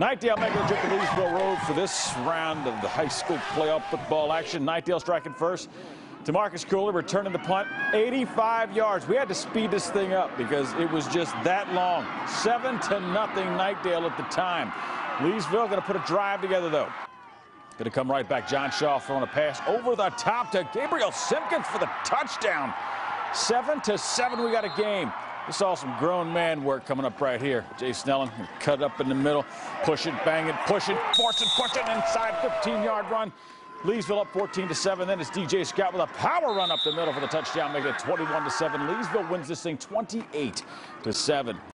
Knightdale making a trip to Leesville Road for this round of the high school playoff football action. Knightdale striking first. Demarcus Cooler returning the punt, 85 yards. We had to speed this thing up because it was just that long. Seven to nothing Knightdale at the time. Leesville going to put a drive together though. Going to come right back. John Shaw throwing a pass over the top to Gabriel Simpkins for the touchdown. Seven to seven. We got a game. We saw some grown man work coming up right here. Jay Snellen cut up in the middle, push it, bang it, push it, force it, push it inside 15-yard run. Leesville up 14 to 7. Then it's DJ Scott with a power run up the middle for the touchdown, making it 21 to 7. Leesville wins this thing 28 to 7.